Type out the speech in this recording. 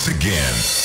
once again.